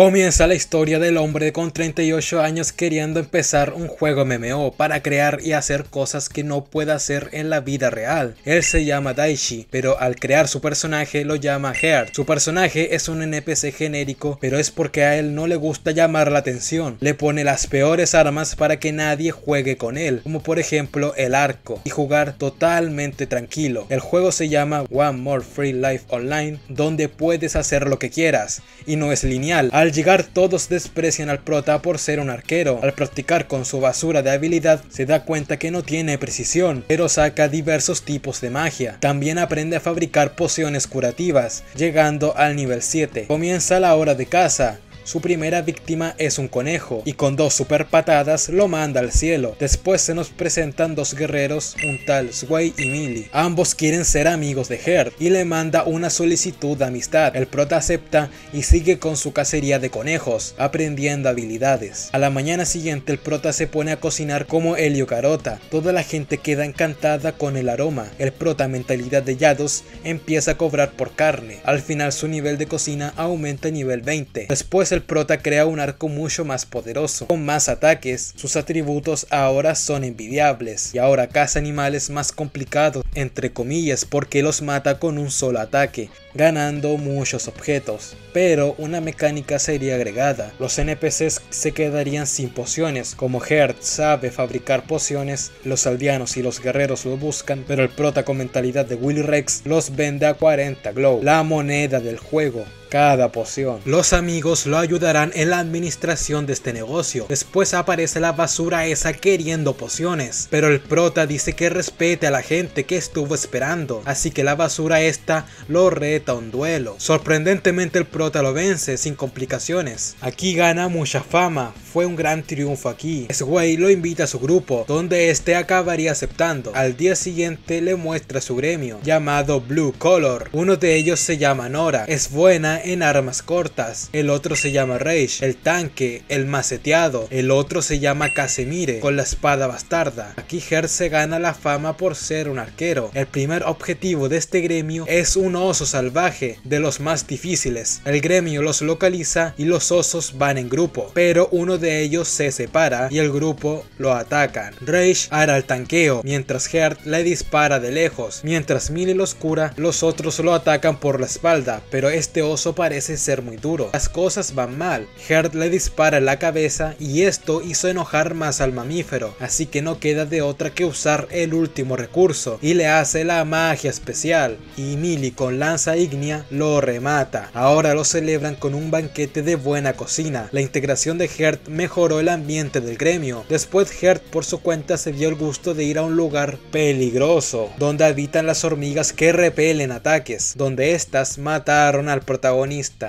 Comienza la historia del hombre con 38 años queriendo empezar un juego MMO para crear y hacer cosas que no puede hacer en la vida real. Él se llama Daishi, pero al crear su personaje lo llama Heart. Su personaje es un NPC genérico, pero es porque a él no le gusta llamar la atención. Le pone las peores armas para que nadie juegue con él, como por ejemplo el arco, y jugar totalmente tranquilo. El juego se llama One More Free Life Online, donde puedes hacer lo que quieras, y no es lineal. Al llegar todos desprecian al prota por ser un arquero. Al practicar con su basura de habilidad se da cuenta que no tiene precisión, pero saca diversos tipos de magia. También aprende a fabricar pociones curativas, llegando al nivel 7. Comienza la hora de caza, su primera víctima es un conejo y con dos super patadas lo manda al cielo. Después se nos presentan dos guerreros, un tal Sway y Millie. Ambos quieren ser amigos de Heart y le manda una solicitud de amistad. El prota acepta y sigue con su cacería de conejos, aprendiendo habilidades. A la mañana siguiente el prota se pone a cocinar como Helio Carota. Toda la gente queda encantada con el aroma. El prota mentalidad de Yados empieza a cobrar por carne. Al final su nivel de cocina aumenta a nivel 20. Después el prota crea un arco mucho más poderoso, con más ataques, sus atributos ahora son envidiables y ahora caza animales más complicados, entre comillas, porque los mata con un solo ataque, ganando muchos objetos. Pero una mecánica sería agregada, los NPCs se quedarían sin pociones, como Heart sabe fabricar pociones, los aldeanos y los guerreros lo buscan, pero el prota con mentalidad de Willy Rex los vende a 40 glow, la moneda del juego cada poción. Los amigos lo ayudarán en la administración de este negocio. Después aparece la basura esa queriendo pociones, pero el prota dice que respete a la gente que estuvo esperando, así que la basura esta lo reta un duelo. Sorprendentemente el prota lo vence sin complicaciones. Aquí gana mucha fama, fue un gran triunfo aquí. Sway lo invita a su grupo, donde este acabaría aceptando. Al día siguiente le muestra su gremio, llamado Blue Color. Uno de ellos se llama Nora, es buena en armas cortas. El otro se llama Rage, el tanque, el maceteado. El otro se llama Casemire, con la espada bastarda. Aquí Her se gana la fama por ser un arquero. El primer objetivo de este gremio es un oso salvaje, de los más difíciles. El gremio los localiza y los osos van en grupo, pero uno de ellos se separa y el grupo lo atacan. Rage hará el tanqueo, mientras Heart le dispara de lejos. Mientras Millie los cura, los otros lo atacan por la espalda, pero este oso parece ser muy duro. Las cosas van mal. Heart le dispara en la cabeza y esto hizo enojar más al mamífero, así que no queda de otra que usar el último recurso y le hace la magia especial. Y Millie con lanza ígnea lo remata. Ahora lo celebran con un banquete de buena cocina. La integración de Heart mejoró el ambiente del gremio. Después Heart por su cuenta se dio el gusto de ir a un lugar peligroso, donde habitan las hormigas que repelen ataques, donde estas mataron al protagonista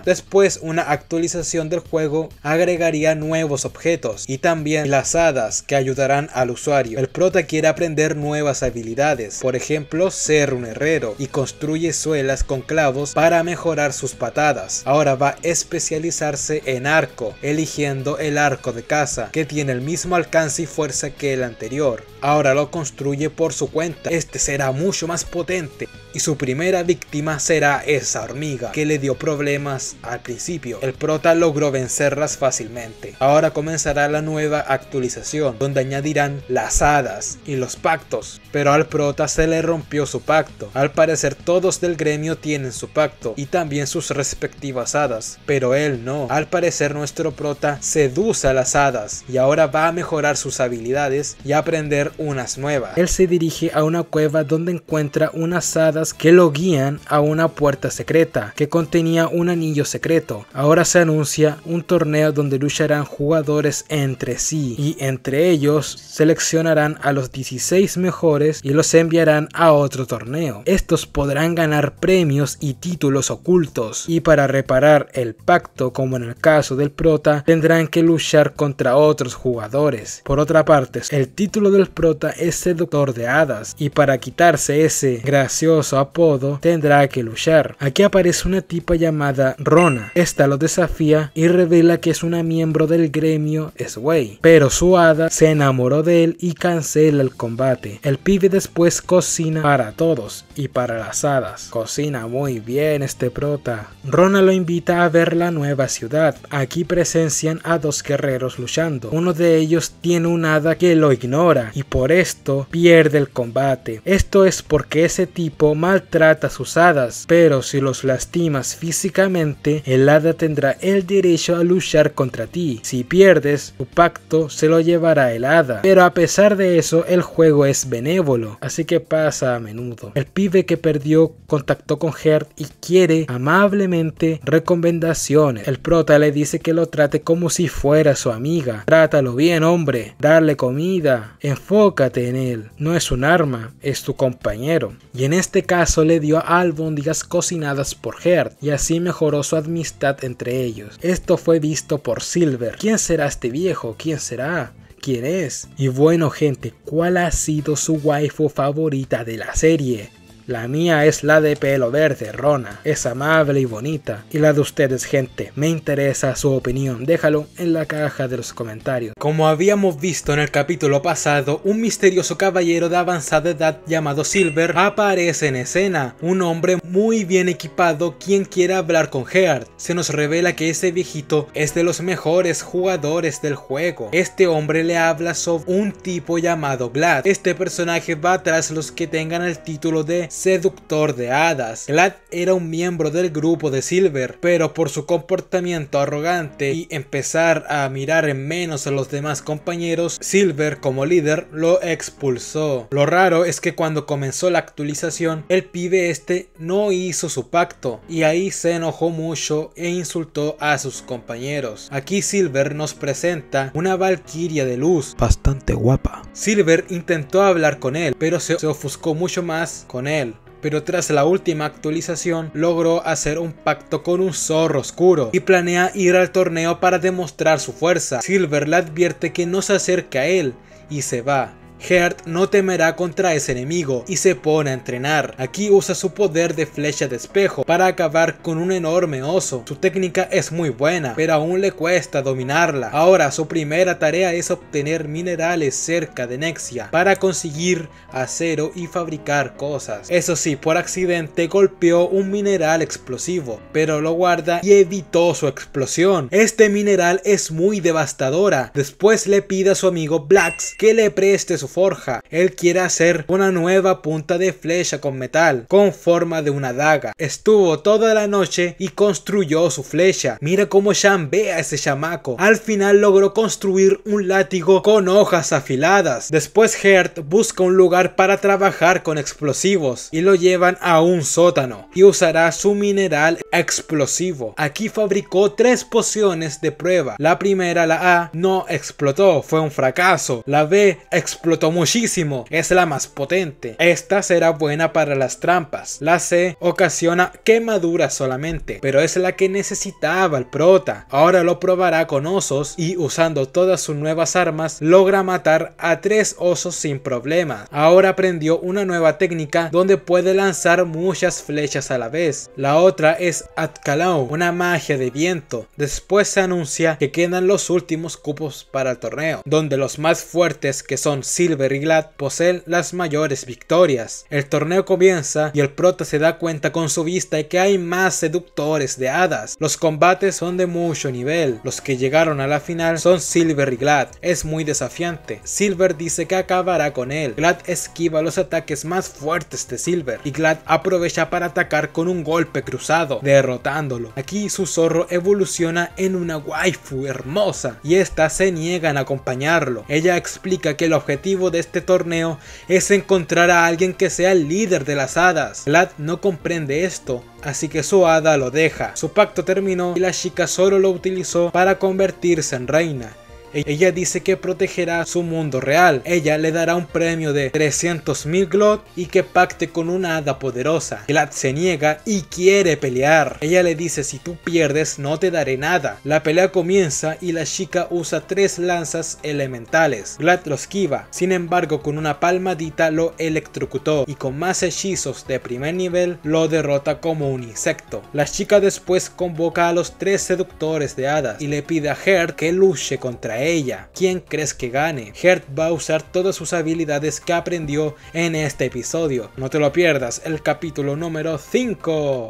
Después una actualización del juego agregaría nuevos objetos y también las hadas que ayudarán al usuario. El prota quiere aprender nuevas habilidades, por ejemplo ser un herrero y construye suelas con clavos para mejorar sus patadas. Ahora va a especializarse en arco, eligiendo el arco de caza que tiene el mismo alcance y fuerza que el anterior. Ahora lo construye por su cuenta, este será mucho más potente y su primera víctima será esa hormiga que le dio problemas al principio. El prota logró vencerlas fácilmente. Ahora comenzará la nueva actualización donde añadirán las hadas y los pactos, pero al prota se le rompió su pacto. Al parecer todos del gremio tienen su pacto y también sus respectivas hadas, pero él no. Al parecer nuestro prota seduce a las hadas y ahora va a mejorar sus habilidades y aprender unas nuevas. Él se dirige a una cueva donde encuentra unas hadas que lo guían a una puerta secreta que contenía un anillo secreto. Ahora se anuncia un torneo donde lucharán jugadores entre sí y entre ellos seleccionarán a los 16 mejores y los enviarán a otro torneo. Estos podrán ganar premios y títulos ocultos y para reparar el pacto como en el caso del prota tendrán que luchar contra otros jugadores. Por otra parte, el título del prota es seductor de hadas y para quitarse ese gracioso apodo, tendrá que luchar. Aquí aparece una tipa llamada Rona. Esta lo desafía y revela que es una miembro del gremio Sway. Pero su hada se enamoró de él y cancela el combate. El pibe después cocina para todos y para las hadas. Cocina muy bien este prota. Rona lo invita a ver la nueva ciudad. Aquí presencian a dos guerreros luchando. Uno de ellos tiene un hada que lo ignora y por esto pierde el combate. Esto es porque ese tipo maltrata a sus hadas, pero si los lastimas físicamente, el hada tendrá el derecho a luchar contra ti. Si pierdes, tu pacto se lo llevará el hada. Pero a pesar de eso, el juego es benévolo, así que pasa a menudo. El pibe que perdió contactó con Hert y quiere amablemente recomendaciones. El prota le dice que lo trate como si fuera su amiga. Trátalo bien, hombre. Darle comida. Enfócate en él. No es un arma, es tu compañero. Y en este caso le dio albóndigas cocinadas por Hert y así mejoró su amistad entre ellos. Esto fue visto por Silver. ¿Quién será este viejo? ¿Quién será? quién es. Y bueno gente, ¿cuál ha sido su waifu favorita de la serie? La mía es la de pelo verde, Rona. Es amable y bonita. Y la de ustedes, gente. Me interesa su opinión. Déjalo en la caja de los comentarios. Como habíamos visto en el capítulo pasado, un misterioso caballero de avanzada edad llamado Silver aparece en escena. Un hombre muy bien equipado quien quiere hablar con Heart. Se nos revela que ese viejito es de los mejores jugadores del juego. Este hombre le habla sobre un tipo llamado Glad. Este personaje va tras los que tengan el título de seductor de hadas. Glad era un miembro del grupo de Silver, pero por su comportamiento arrogante y empezar a mirar en menos a los demás compañeros, Silver como líder lo expulsó. Lo raro es que cuando comenzó la actualización, el pibe este no hizo su pacto y ahí se enojó mucho e insultó a sus compañeros. Aquí Silver nos presenta una valquiria de luz bastante guapa. Silver intentó hablar con él, pero se ofuscó mucho más con él pero tras la última actualización logró hacer un pacto con un zorro oscuro y planea ir al torneo para demostrar su fuerza. Silver le advierte que no se acerque a él y se va. Heart no temerá contra ese enemigo y se pone a entrenar. Aquí usa su poder de flecha de espejo para acabar con un enorme oso. Su técnica es muy buena, pero aún le cuesta dominarla. Ahora su primera tarea es obtener minerales cerca de Nexia para conseguir acero y fabricar cosas. Eso sí, por accidente golpeó un mineral explosivo, pero lo guarda y evitó su explosión. Este mineral es muy devastadora. Después le pide a su amigo Blacks que le preste su forja. Él quiere hacer una nueva punta de flecha con metal, con forma de una daga. Estuvo toda la noche y construyó su flecha. Mira cómo ve a ese chamaco. Al final logró construir un látigo con hojas afiladas. Después Hert busca un lugar para trabajar con explosivos y lo llevan a un sótano y usará su mineral explosivo. Aquí fabricó tres pociones de prueba. La primera, la A, no explotó, fue un fracaso. La B explotó muchísimo, es la más potente. Esta será buena para las trampas. La C ocasiona quemaduras solamente, pero es la que necesitaba el prota. Ahora lo probará con osos y usando todas sus nuevas armas logra matar a tres osos sin problemas. Ahora aprendió una nueva técnica donde puede lanzar muchas flechas a la vez. La otra es Atkalau, una magia de viento. Después se anuncia que quedan los últimos cupos para el torneo, donde los más fuertes que son Silver y Glad poseen las mayores victorias. El torneo comienza y el prota se da cuenta con su vista de que hay más seductores de hadas. Los combates son de mucho nivel. Los que llegaron a la final son Silver y Glad. Es muy desafiante. Silver dice que acabará con él. Glad esquiva los ataques más fuertes de Silver y Glad aprovecha para atacar con un golpe cruzado, derrotándolo. Aquí su zorro evoluciona en una waifu hermosa y esta se niega en acompañarlo. Ella explica que el objetivo de este torneo es encontrar a alguien que sea el líder de las hadas. Glad no comprende esto, así que su hada lo deja. Su pacto terminó y la chica solo lo utilizó para convertirse en reina. Ella dice que protegerá su mundo real. Ella le dará un premio de 300.000 glot y que pacte con una hada poderosa. Glad se niega y quiere pelear. Ella le dice si tú pierdes no te daré nada. La pelea comienza y la chica usa tres lanzas elementales. Glad lo esquiva, sin embargo con una palmadita lo electrocutó y con más hechizos de primer nivel lo derrota como un insecto. La chica después convoca a los tres seductores de hadas y le pide a Hert que luche contra ella. ¿Quién crees que gane? Hert va a usar todas sus habilidades que aprendió en este episodio. No te lo pierdas, el capítulo número 5.